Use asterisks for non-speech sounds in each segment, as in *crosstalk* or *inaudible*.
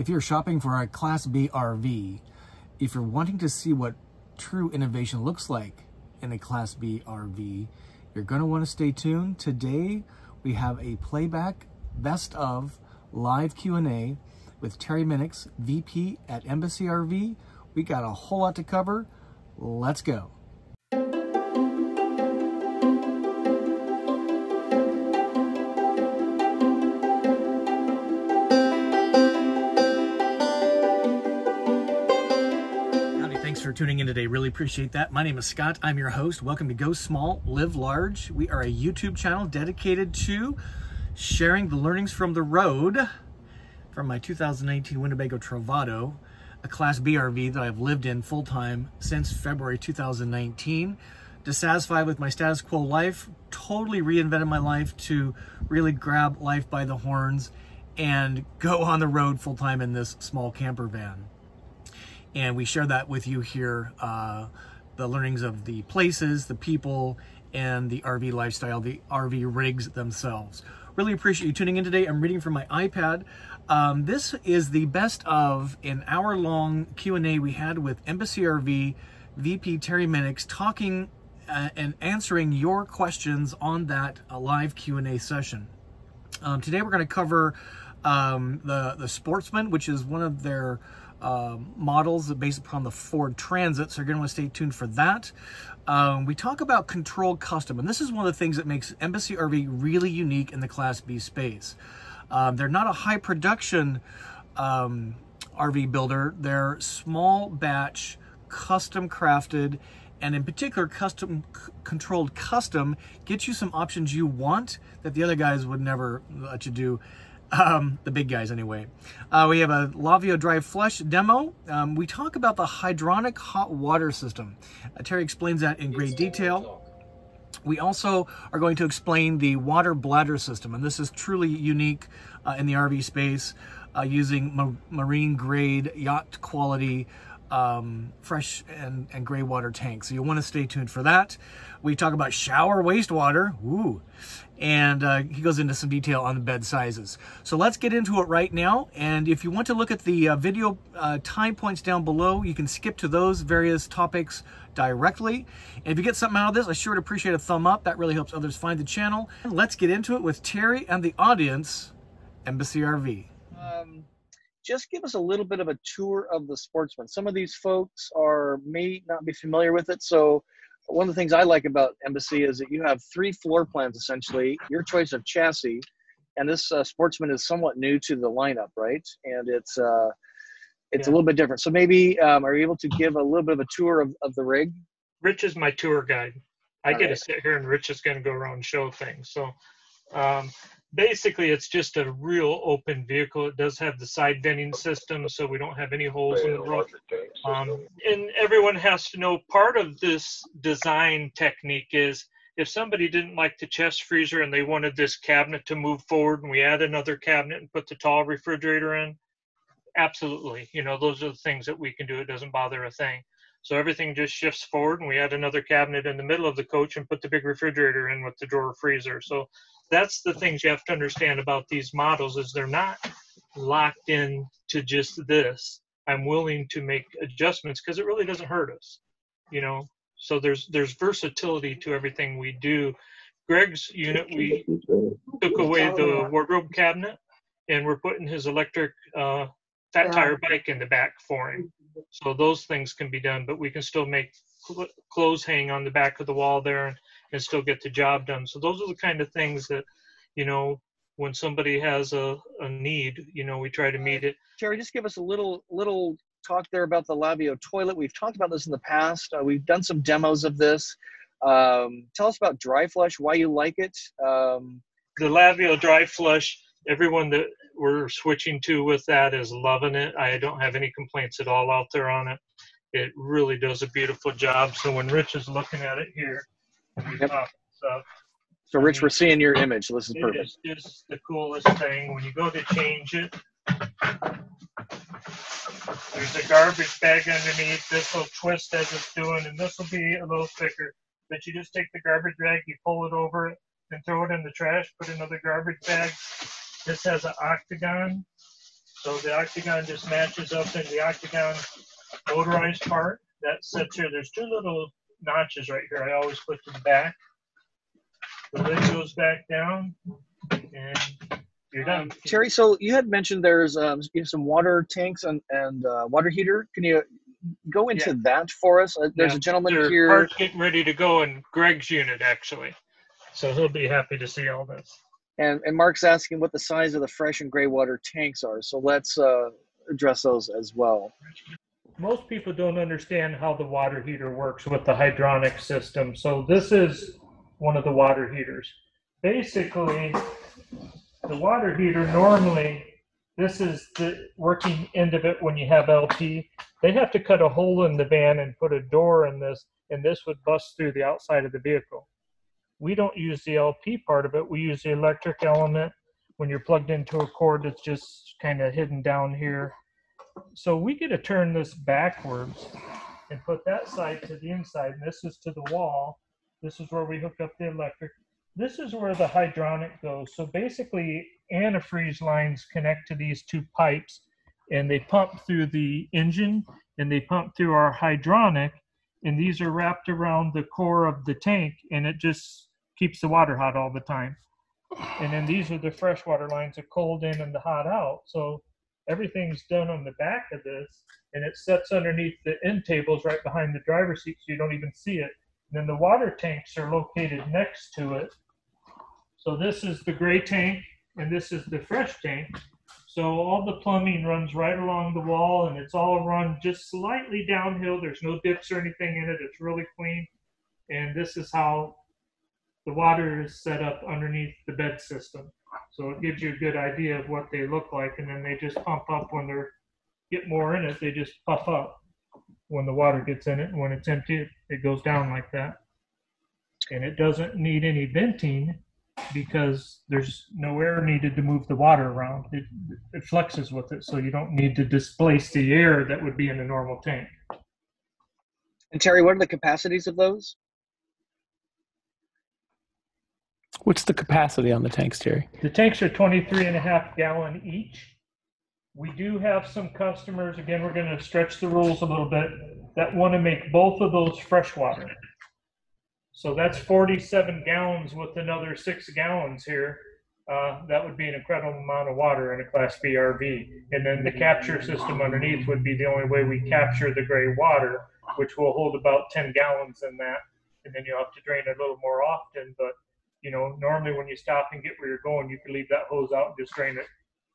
If you're shopping for a Class B RV, if you're wanting to see what true innovation looks like in a Class B RV, you're going to want to stay tuned. Today, we have a playback best of live Q&A with Terry Minix, VP at Embassy RV. We got a whole lot to cover. Let's go. Tuning in today. Really appreciate that. My name is Scott. I'm your host. Welcome to Go Small, Live Large. We are a YouTube channel dedicated to sharing the learnings from the road from my 2019 Winnebago Travato, a Class B RV that I've lived in full time since February 2019. Dissatisfied with my status quo life, totally reinvented my life to really grab life by the horns and go on the road full time in this small camper van and we share that with you here, uh, the learnings of the places, the people, and the RV lifestyle, the RV rigs themselves. Really appreciate you tuning in today. I'm reading from my iPad. Um, this is the best of an hour-long Q&A we had with Embassy RV VP Terry Minix talking uh, and answering your questions on that uh, live Q&A session. Um, today we're going to cover um, the, the Sportsman, which is one of their uh, models based upon the Ford Transit, so you're going to want to stay tuned for that. Um, we talk about controlled custom, and this is one of the things that makes Embassy RV really unique in the Class B space. Um, they're not a high production um, RV builder, they're small batch, custom crafted, and in particular, custom controlled custom gets you some options you want that the other guys would never let you do um, the big guys anyway. Uh, we have a Laveo Dry Flush demo. Um, we talk about the hydronic hot water system. Uh, Terry explains that in great detail. We also are going to explain the water bladder system, and this is truly unique uh, in the RV space uh, using ma marine grade yacht quality um, fresh and, and gray water tanks. So you'll want to stay tuned for that. We talk about shower wastewater. Ooh. And uh, he goes into some detail on the bed sizes. So let's get into it right now. And if you want to look at the uh, video uh, time points down below, you can skip to those various topics directly. And if you get something out of this, I sure would appreciate a thumb up. That really helps others find the channel. And let's get into it with Terry and the audience, Embassy RV. Um just give us a little bit of a tour of the sportsman. Some of these folks are may not be familiar with it. So one of the things I like about Embassy is that you have three floor plans essentially, your choice of chassis, and this uh, sportsman is somewhat new to the lineup, right? And it's uh, it's yeah. a little bit different. So maybe um, are you able to give a little bit of a tour of, of the rig? Rich is my tour guide. I All get right. to sit here and Rich is going to go around and show things. So um, basically it's just a real open vehicle. It does have the side venting system, so we don't have any holes in the roof. Um, and everyone has to know part of this design technique is if somebody didn't like the chest freezer and they wanted this cabinet to move forward and we add another cabinet and put the tall refrigerator in, absolutely. You know, those are the things that we can do. It doesn't bother a thing. So everything just shifts forward and we add another cabinet in the middle of the coach and put the big refrigerator in with the drawer freezer. So that's the things you have to understand about these models is they're not locked in to just this. I'm willing to make adjustments because it really doesn't hurt us, you know. So there's there's versatility to everything we do. Greg's unit, we took away the wardrobe cabinet, and we're putting his electric uh, fat tire bike in the back for him. So those things can be done, but we can still make cl- clothes hang on the back of the wall there and still get the job done. So those are the kind of things that, you know, when somebody has a, a need, you know, we try to meet it. Jerry, just give us a little little talk there about the Laveo toilet. We've talked about this in the past. Uh, we've done some demos of this. Um, tell us about dry flush, why you like it. Um, the Laveo dry flush, everyone that we're switching to with that is loving it. I don't have any complaints at all out there on it. It really does a beautiful job. So when Rich is looking at it here, Yep. Oh, so, so Rich, we're seeing your image. This is perfect. It is just the coolest thing. When you go to change it, there's a garbage bag underneath. This will twist as it's doing, and this will be a little thicker. But you just take the garbage bag, you pull it over it, and throw it in the trash. Put another garbage bag. This has an octagon So the octagon just matches up in the octagon motorized part. That sits here. There's two little notches right here. I always put to the back. The lid goes back down, and you're done. Terry, so you had mentioned there's um, some water tanks and, and uh, water heater. Can you go into Yeah. that for us? Uh, there's Yeah, a gentleman Their here. Parts getting ready to go in Greg's unit actually, so he'll be happy to see all this. And, and Mark's asking what the size of the fresh and gray water tanks are. So let's uh, address those as well. Most people don't understand how the water heater works with the hydronic system. So this is one of the water heaters. Basically, the water heater normally, this is the working end of it when you have LP. They have to cut a hole in the van and put a door in this, and this would bust through the outside of the vehicle. We don't use the LP part of it. We use the electric element when you're plugged into a cord that's just kind of hidden down here so we get to turn this backwards and put that side to the inside. And this is to the wall. This is where we hook up the electric. This is where the hydronic goes. So basically, antifreeze lines connect to these two pipes and they pump through the engine and they pump through our hydronic. And these are wrapped around the core of the tank and it just keeps the water hot all the time. And then these are the freshwater lines, the cold in and the hot out. So everything's done on the back of this and it sets underneath the end tables right behind the driver's seat so you don't even see it. And then the water tanks are located next to it. So this is the gray tank and this is the fresh tank. So all the plumbing runs right along the wall and it's all run just slightly downhill. There's no dips or anything in it. It's really clean. And this is how the water is set up underneath the bed system. So it gives you a good idea of what they look like, and then they just pump up when they're get more in it. They just puff up when the water gets in it. And when it's empty, it, goes down like that. And it doesn't need any venting because there's no air needed to move the water around. It, it flexes with it, so you don't need to displace the air that would be in a normal tank. And Terry, what are the capacities of those? What's the capacity on the tanks, Terry? The tanks are 23 and a half gallon each. We do have some customers, again, we're gonna stretch the rules a little bit, that wanna make both of those freshwater. So that's 47 gallons with another six gallons here. Uh, that would be an incredible amount of water in a Class B RV. And then the capture system underneath would be the only way we capture the gray water, which will hold about 10 gallons in that. And then you'll have to drain it a little more often, but you know, normally when you stop and get where you're going, you can leave that hose out and just drain it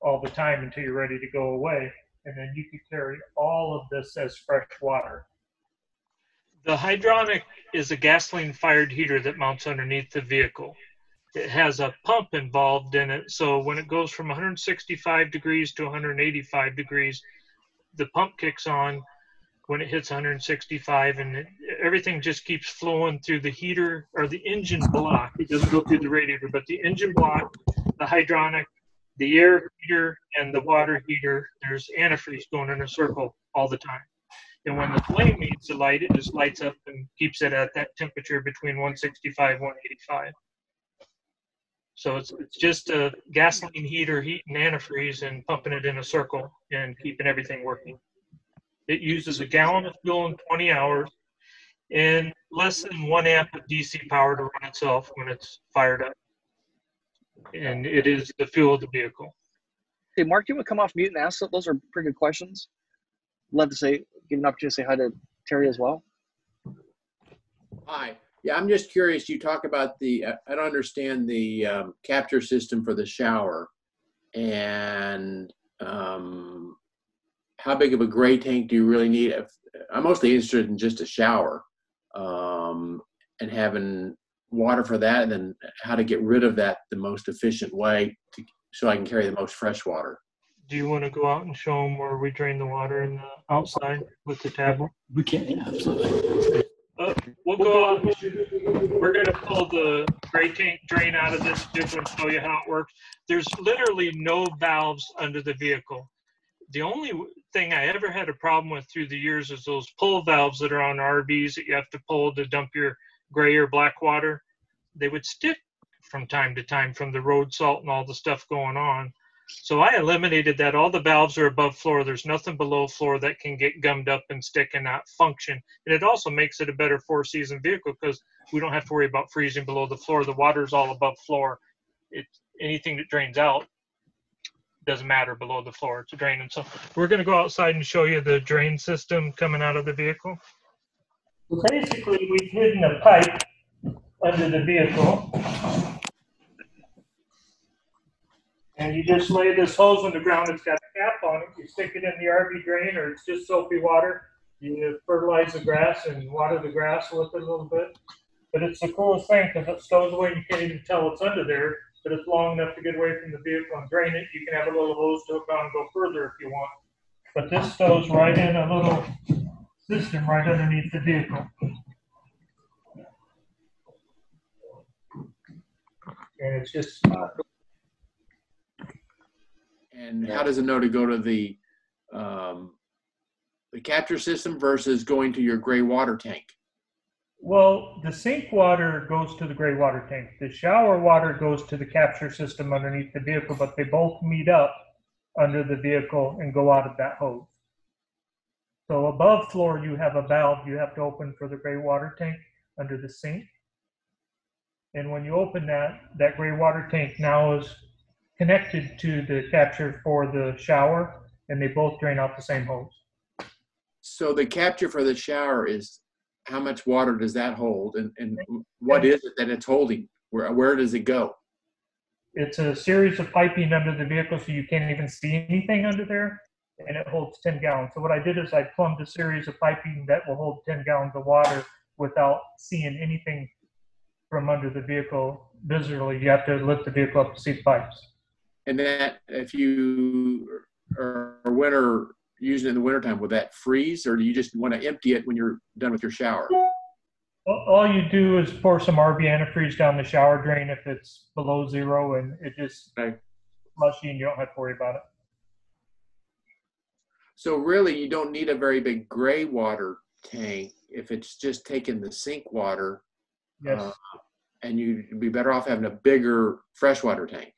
all the time until you're ready to go away. And then you could carry all of this as fresh water. The hydronic is a gasoline fired heater that mounts underneath the vehicle. It has a pump involved in it. So when it goes from 165 degrees to 185 degrees, the pump kicks on when it hits 165 and it, everything just keeps flowing through the heater or the engine block. It doesn't go through the radiator, but the engine block, the hydronic, the air heater, and the water heater, there's antifreeze going in a circle all the time. And when the flame needs to light, it just lights up and keeps it at that temperature between 165 185. So it's, it's just a gasoline heater heating antifreeze and pumping it in a circle and keeping everything working. It uses a gallon of fuel in 20 hours and less than one amp of DC power to run itself when it's fired up. And it is the fuel of the vehicle. Hey, Mark, you want to come off mute and ask those are pretty good questions. Love to say, give an opportunity to say hi to Terry as well. Hi. Yeah, I'm just curious. You talk about the, uh, I don't understand the um, capture system for the shower. And um, how big of a gray tank do you really need? If, I'm mostly interested in just a shower um, and having water for that, and then how to get rid of that the most efficient way to, so I can carry the most fresh water. Do you want to go out and show them where we drain the water in the outside with the tablet? We can, yeah, absolutely. Uh, we'll go out. We're going to pull the gray tank drain out of this vehicle and show you how it works. There's literally no valves under the vehicle. The only thing I ever had a problem with through the years is those pull valves that are on RVs that you have to pull to dump your gray or black water. They would stick from time to time from the road salt and all the stuff going on. So I eliminated that. All the valves are above floor. There's nothing below floor that can get gummed up and stick and not function. And it also makes it a better four season vehicle because we don't have to worry about freezing below the floor. The water's all above floor. It anything that drains out doesn't matter below the floor. It's draining. So we're going to go outside and show you the drain system coming out of the vehicle. Basically, we've hidden a pipe under the vehicle. And you just lay this hose on the ground. It's got a cap on it. You stick it in the RV drain, or it's just soapy water. You fertilize the grass and water the grass with it a little bit. But it's the coolest thing because it stows away. You can't even tell it's under there but it's long enough to get away from the vehicle and drain it. You can have a little hose to hook on and go further if you want. But this stows right in a little system right underneath the vehicle. And it's just And how does it know to go to the um, the capture system versus going to your gray water tank? Well, the sink water goes to the gray water tank. The shower water goes to the capture system underneath the vehicle, but they both meet up under the vehicle and go out of that hose. So above floor, you have a valve you have to open for the gray water tank under the sink. And when you open that, that gray water tank now is connected to the capture for the shower, and they both drain out the same hose. So the capture for the shower is how much water does that hold and, and what is it that it's holding? Where, where does it go? It's a series of piping under the vehicle so you can't even see anything under there and it holds 10 gallons. So what I did is I plumbed a series of piping that will hold 10 gallons of water without seeing anything from under the vehicle visually. You have to lift the vehicle up to see the pipes. And that if you are winter using it in the wintertime, will that freeze or do you just want to empty it when you're done with your shower? All you do is pour some RV antifreeze down the shower drain if it's below zero and it just okay. mushy and you don't have to worry about it. So really you don't need a very big gray water tank if it's just taking the sink water. Yes. Uh, and you'd be better off having a bigger freshwater tank.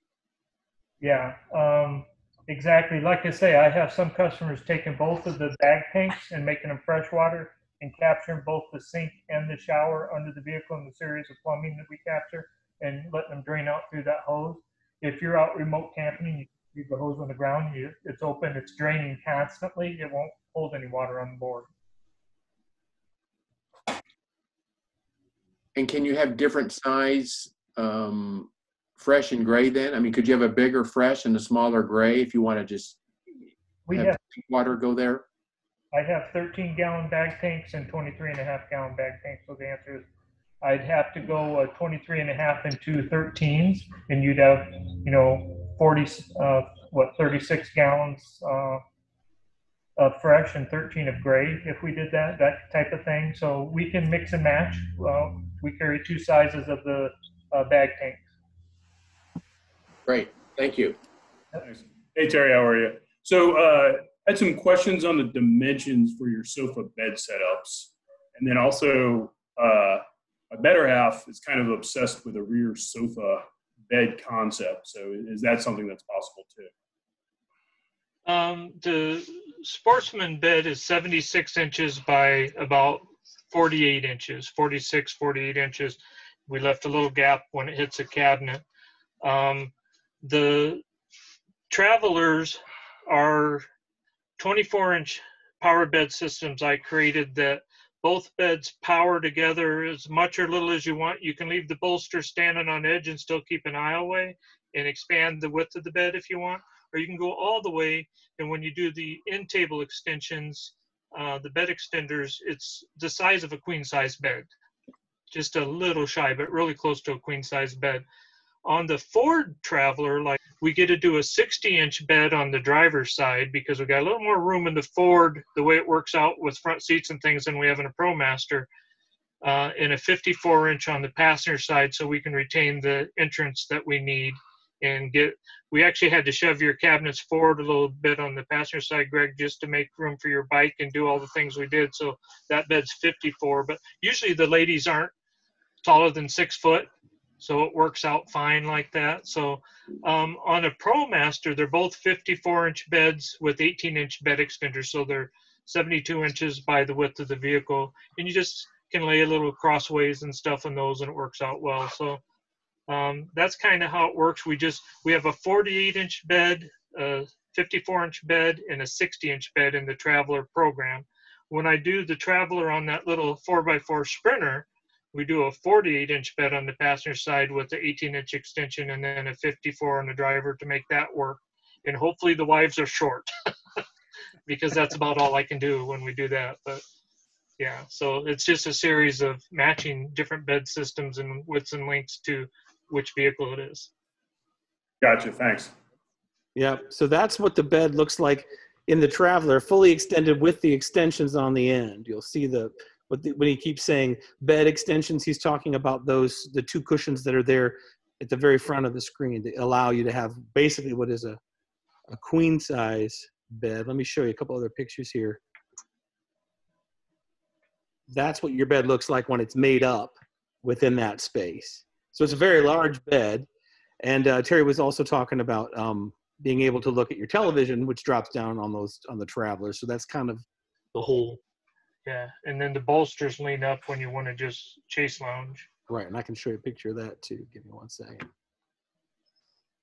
Yeah. Um, Exactly. Like I say, I have some customers taking both of the bag tanks and making them fresh water and capturing both the sink and the shower under the vehicle in the series of plumbing that we capture and letting them drain out through that hose. If you're out remote camping you leave the hose on the ground, you, it's open, it's draining constantly, it won't hold any water on board. And can you have different size um, fresh and gray then? I mean, could you have a bigger fresh and a smaller gray if you want to just we have, have water go there? I have 13 gallon bag tanks and 23 and a half gallon bag tanks. So the answer is I'd have to go uh, 23 and a half into 13s and you'd have, you know, 40, uh, what, 36 gallons uh, of fresh and 13 of gray if we did that, that type of thing. So we can mix and match. Well, we carry two sizes of the uh, bag tanks. Great, thank you. Thanks. Hey Terry, how are you? So uh, I had some questions on the dimensions for your sofa bed setups, and then also uh, my better half is kind of obsessed with a rear sofa bed concept. So is that something that's possible too? Um, the sportsman bed is 76 inches by about 48 inches, 46, 48 inches. We left a little gap when it hits a cabinet. Um, the travelers are 24 inch power bed systems I created that both beds power together as much or little as you want. You can leave the bolster standing on edge and still keep an aisle away and expand the width of the bed if you want, or you can go all the way. And when you do the end table extensions, uh, the bed extenders, it's the size of a queen size bed, just a little shy, but really close to a queen size bed. On the Ford Traveler, like we get to do a 60 inch bed on the driver's side because we got a little more room in the Ford, the way it works out with front seats and things than we have in a ProMaster. Uh, and a 54 inch on the passenger side so we can retain the entrance that we need and get we actually had to shove your cabinets forward a little bit on the passenger side greg just to make room for your bike and do all the things we did so that bed's 54 but usually the ladies aren't taller than six foot So it works out fine like that. So um, on a ProMaster, they're both 54 inch beds with 18 inch bed extenders. So they're 72 inches by the width of the vehicle. And you just can lay a little crossways and stuff in those and it works out well. So um, that's kind of how it works. We just, we have a 48 inch bed, a 54 inch bed and a 60 inch bed in the Traveler program. When I do the Traveler on that little 4x4 Sprinter, we do a 48 inch bed on the passenger side with the 18 inch extension and then a 54 on the driver to make that work. And hopefully the wives are short *laughs* because that's about all I can do when we do that. But yeah, so it's just a series of matching different bed systems and widths and lengths to which vehicle it is. Gotcha. Thanks. Yeah. So that's what the bed looks like in the Traveler, fully extended with the extensions on the end. You'll see the when he keeps saying bed extensions, he's talking about those the two cushions that are there at the very front of the screen that allow you to have basically what is a a queen size bed. Let me show you a couple other pictures here. That's what your bed looks like when it's made up within that space. So it's a very large bed. And uh, Terry was also talking about um, being able to look at your television, which drops down on those on the travelers. So that's kind of the whole. Yeah, and then the bolsters lean up when you want to just chase lounge. Right, and I can show you a picture of that too. Give me one second.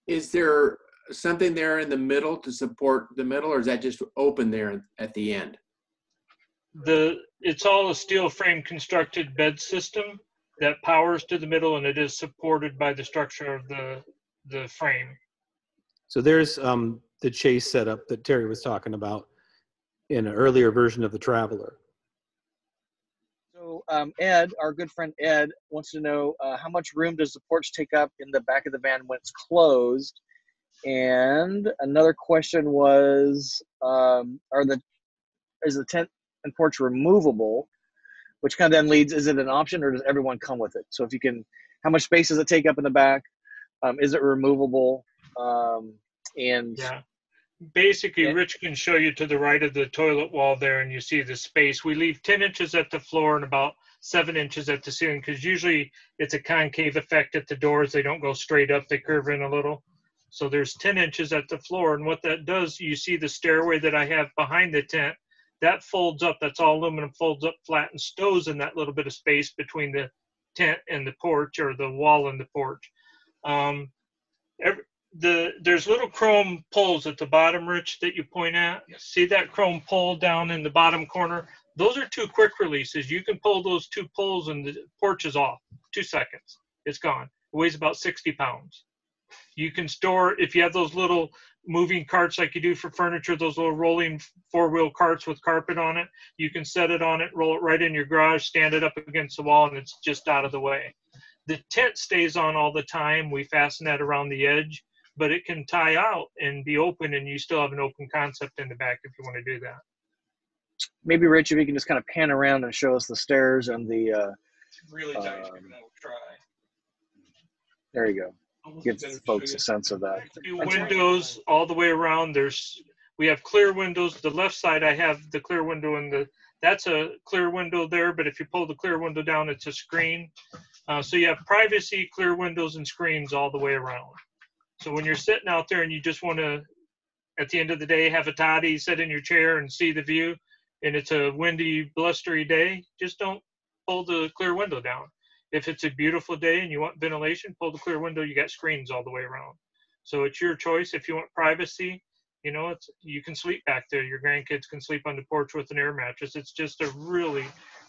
Is there something there in the middle to support the middle, or is that just open there at the end? The it's all a steel frame constructed bed system that powers to the middle, and it is supported by the structure of the the frame. So there's um, the chase setup that Terry was talking about in an earlier version of the Traveler. Um, Ed, our good friend Ed, wants to know uh, how much room does the porch take up in the back of the van when it's closed? And another question was, um, are the is the tent and porch removable? Which kind of then leads, is it an option or does everyone come with it? So if you can, how much space does it take up in the back? Um, is it removable? Um, and Yeah. Basically. Rich can show you to the right of the toilet wall there, and you see the space. We leave 10 inches at the floor and about seven inches at the ceiling because usually it's a concave effect at the doors. They don't go straight up, they curve in a little. So there's 10 inches at the floor. And what that does, you see the stairway that I have behind the tent, that folds up. That's all aluminum, folds up flat and stows in that little bit of space between the tent and the porch or the wall and the porch. Um, every, the there's little chrome poles at the bottom, Rich, that you point at. See that chrome pole down in the bottom corner? Those are two quick releases. You can pull those two poles and the porch is off. Two seconds. It's gone. It weighs about 60 pounds. You can store if you have those little moving carts like you do for furniture, those little rolling four wheel carts with carpet on it. You can set it on it, roll it right in your garage, stand it up against the wall, and it's just out of the way. The tent stays on all the time. We fasten that around the edge but it can tie out and be open and you still have an open concept in the back if you want to do that. Maybe Rich, if you can just kind of pan around and show us the stairs and the, uh, really tight, Um, try. there you go. Give folks a sense of that. windows all the way around. There's we have clear windows the left side. I have the clear window and the that's a clear window there but if you pull the clear window down it's a screen. Uh, so you have privacy clear windows and screens all the way around so when you're sitting out there and you just want to at the end of the day have a toddy sit in your chair and see the view and it's a windy blustery day just don't pull the clear window down. If it's a beautiful day and you want ventilation pull the clear window you got screens all the way around. So it's your choice. If you want privacy you know it's you can sleep back there. Your grandkids can sleep on the porch with an air mattress. It's just a really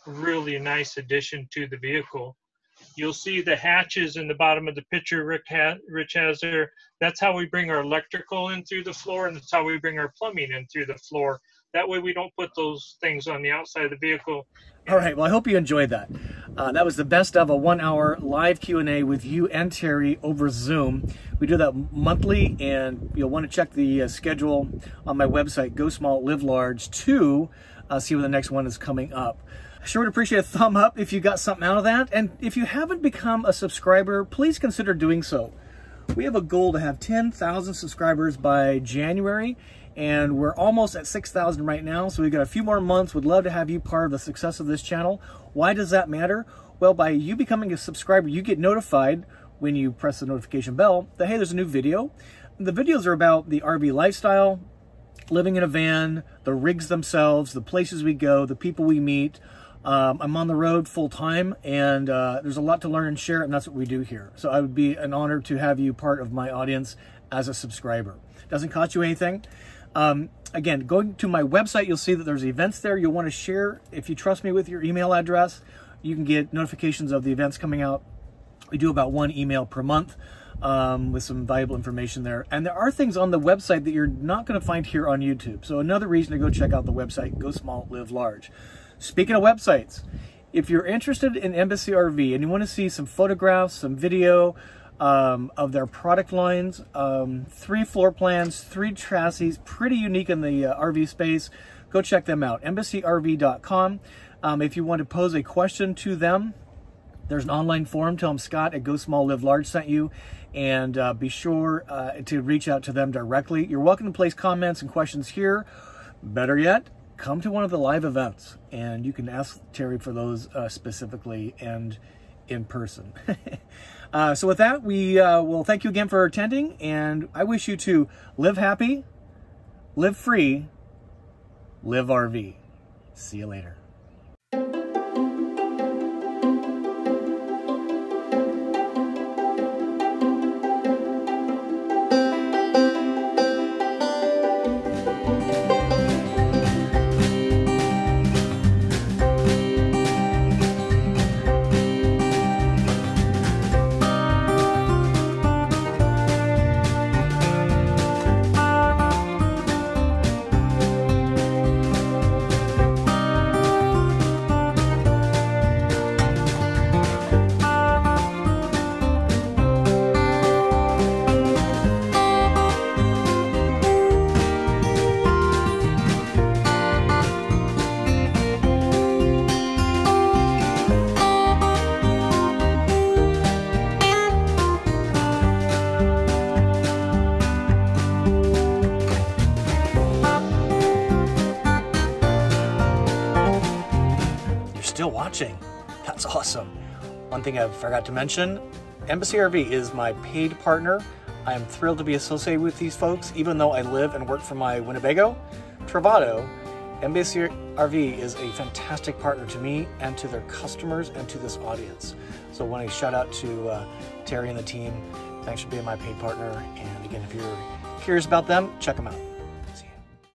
really nice addition to the vehicle you'll see the hatches in the bottom of the picture rick ha- rich has there that's how we bring our electrical in through the floor and that's how we bring our plumbing in through the floor that way we don't put those things on the outside of the vehicle All right. Well, I hope you enjoyed that. Uh, that was the best of a one-hour live Q&A with you and Terry over Zoom. We do that monthly, and you'll want to check the uh, schedule on my website, Go Small, Live Large, to uh, see when the next one is coming up. Sure would appreciate a thumb up if you got something out of that. And if you haven't become a subscriber, please consider doing so. We have a goal to have 10,000 subscribers by January, and we're almost at 6,000 right now, so we've got a few more months. We'd love to have you part of the success of this channel. Why does that matter? Well, by you becoming a subscriber, you get notified when you press the notification bell that, hey, there's a new video. The videos are about the RV lifestyle, living in a van, the rigs themselves, the places we go, the people we meet. Um, I'm on the road full time and uh, there's a lot to learn and share, and that's what we do here. So I would be an honor to have you part of my audience as a subscriber. Doesn't cost you anything. Um, again, going to my website, you'll see that there's events there you'll want to share. If you trust me with your email address, you can get notifications of the events coming out. We do about one email per month um, with some valuable information there. And there are things on the website that you're not going to find here on YouTube. So another reason to go check out the website, Go Small, Live Large. Speaking of websites, if you're interested in Embassy RV and you want to see some photographs, some video um, of their product lines, um, three floor plans, three chassis, pretty unique in the uh, RV space, go check them out. EmbassyRV.com. Um, if you want to pose a question to them, there's an online forum. Tell them Scott at Go Small Live Large sent you, and uh, be sure uh, to reach out to them directly. You're welcome to place comments and questions here. Better yet, come to one of the live events, and you can ask Terry for those uh, specifically and in person. *laughs* uh, so with that, we uh, will thank you again for attending, and I wish you to live happy, live free, live RV. See you later. Thing I forgot to mention Embassy RV is my paid partner. I am thrilled to be associated with these folks, even though I live and work from my Winnebago. Travato, Embassy RV is a fantastic partner to me and to their customers and to this audience. So, I want to shout out to uh, Terry and the team. Thanks for being my paid partner. And again, if you're curious about them, check them out.